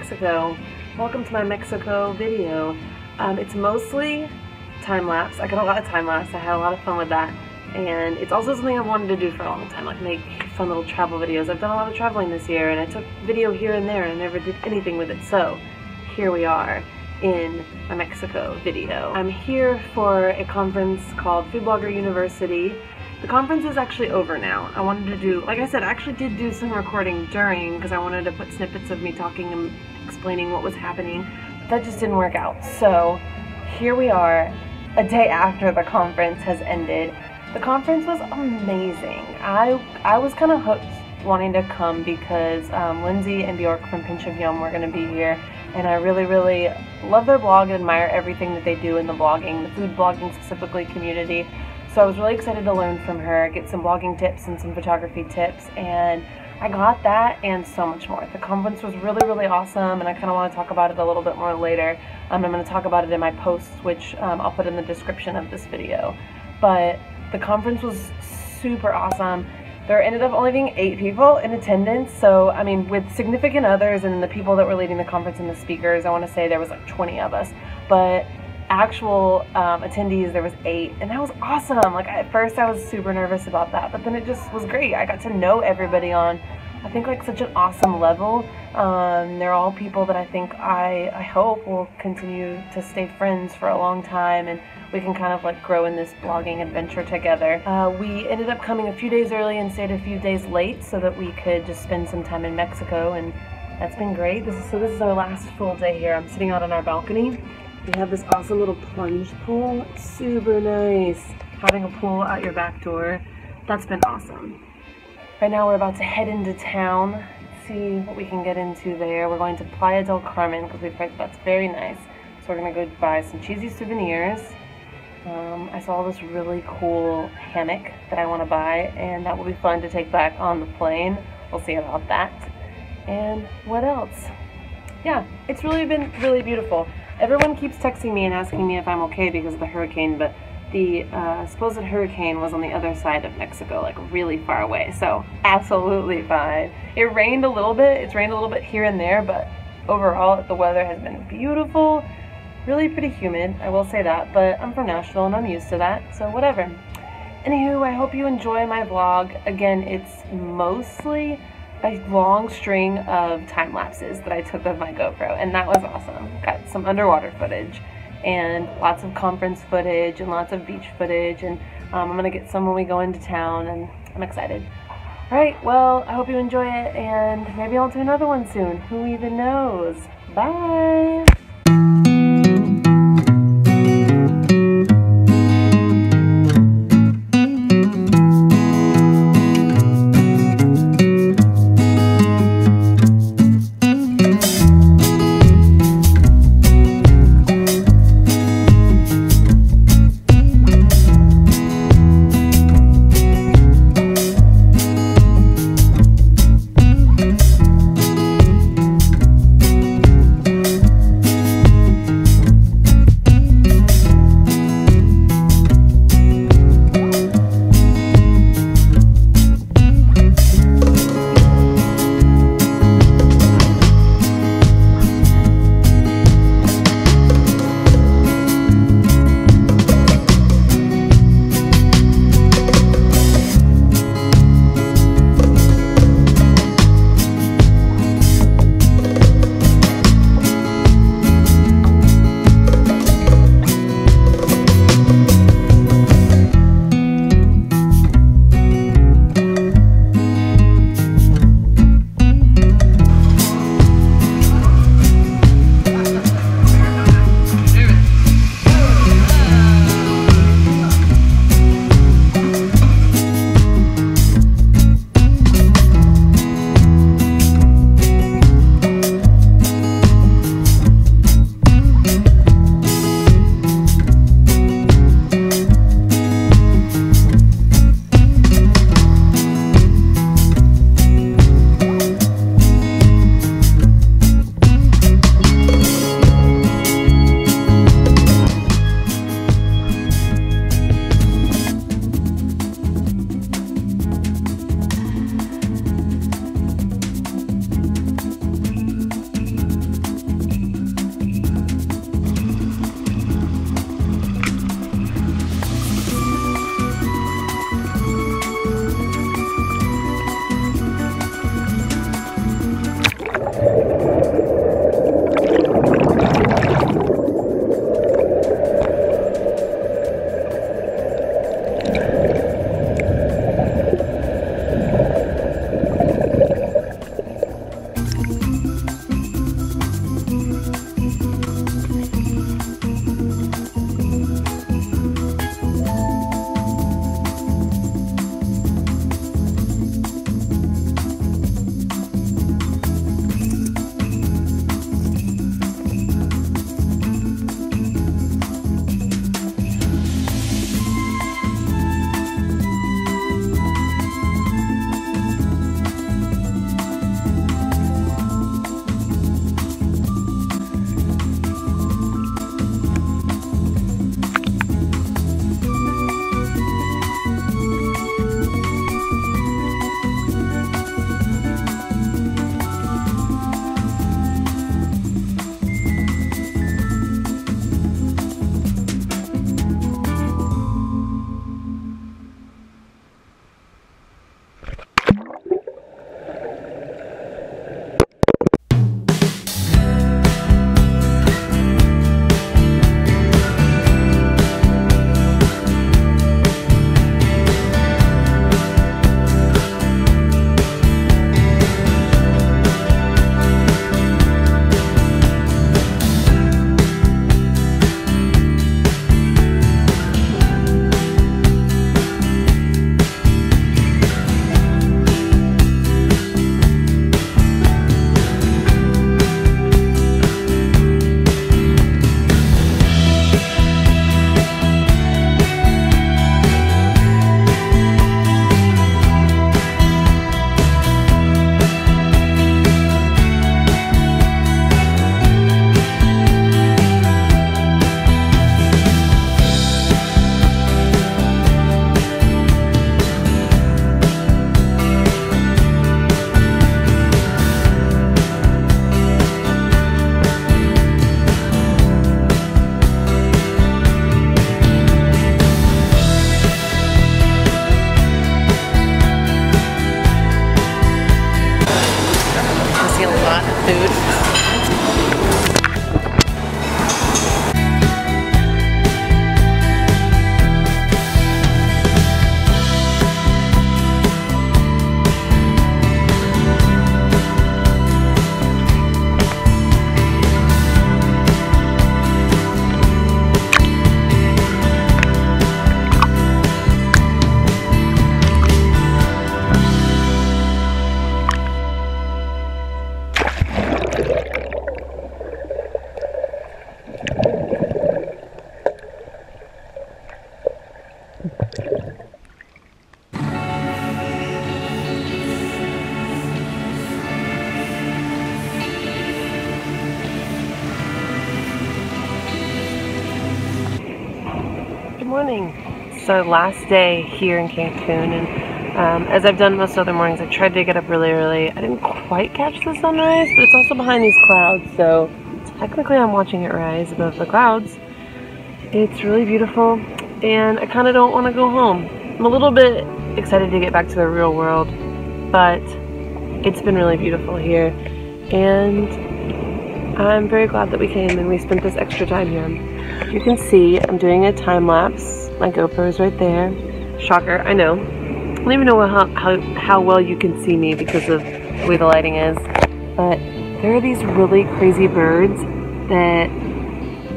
welcome to Mexico. Welcome to my Mexico video. Um, it's mostly time-lapse. I got a lot of time-lapse. I had a lot of fun with that. And it's also something I've wanted to do for a long time, like make fun little travel videos. I've done a lot of traveling this year, and I took video here and there, and never did anything with it. So, here we are in my Mexico video. I'm here for a conference called Food Blogger University. The conference is actually over now. I wanted to do, like I said, I actually did do some recording during because I wanted to put snippets of me talking and explaining what was happening. But that just didn't work out. So here we are, a day after the conference has ended. The conference was amazing. I I was kind of hooked wanting to come because um, Lindsay and Bjork from Pinch of Yum were going to be here and I really, really love their blog and admire everything that they do in the blogging, the food blogging specifically community. So I was really excited to learn from her, get some blogging tips and some photography tips, and I got that and so much more. The conference was really, really awesome, and I kind of want to talk about it a little bit more later. Um, I'm going to talk about it in my posts, which um, I'll put in the description of this video. But the conference was super awesome. There ended up only being eight people in attendance, so I mean, with significant others and the people that were leading the conference and the speakers, I want to say there was like 20 of us. But actual um, attendees, there was eight, and that was awesome. Like at first, I was super nervous about that, but then it just was great. I got to know everybody on, I think like such an awesome level. Um, they're all people that I think I I hope will continue to stay friends for a long time, and we can kind of like grow in this blogging adventure together. Uh, we ended up coming a few days early and stayed a few days late so that we could just spend some time in Mexico and that's been great. This is, so this is our last full day here. I'm sitting out on our balcony we have this awesome little plunge pool. It's super nice. Having a pool at your back door. That's been awesome. Right now we're about to head into town. See what we can get into there. We're going to Playa del Carmen because we've heard that's very nice. So we're going to go buy some cheesy souvenirs. Um, I saw this really cool hammock that I want to buy and that will be fun to take back on the plane. We'll see about that. And what else? Yeah, it's really been really beautiful. Everyone keeps texting me and asking me if I'm okay because of the hurricane, but the uh, supposed hurricane was on the other side of Mexico, like really far away. So absolutely fine. It rained a little bit. It's rained a little bit here and there, but overall the weather has been beautiful. Really pretty humid, I will say that, but I'm from Nashville and I'm used to that, so whatever. Anywho, I hope you enjoy my vlog. Again, it's mostly a long string of time lapses that I took with my GoPro, and that was awesome. Got some underwater footage and lots of conference footage and lots of beach footage, and um, I'm gonna get some when we go into town, and I'm excited. All right, well, I hope you enjoy it, and maybe I'll do another one soon. Who even knows? Bye. food. morning. So last day here in Cancun, and um, as I've done most other mornings, I tried to get up really early. I didn't quite catch the sunrise, but it's also behind these clouds, so technically I'm watching it rise above the clouds. It's really beautiful and I kind of don't want to go home. I'm a little bit excited to get back to the real world but it's been really beautiful here and I'm very glad that we came and we spent this extra time here. You can see I'm doing a time lapse. My GoPro is right there. Shocker, I know. I don't even know how, how, how well you can see me because of the way the lighting is. But there are these really crazy birds that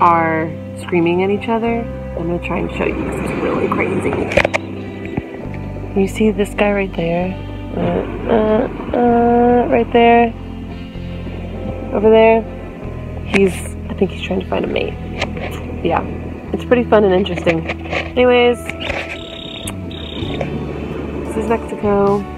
are screaming at each other. I'm to try and show you because it's really crazy. You see this guy right there? Uh, uh, uh, right there. Over there he's, I think he's trying to find a mate. Yeah, it's pretty fun and interesting. Anyways, this is Mexico.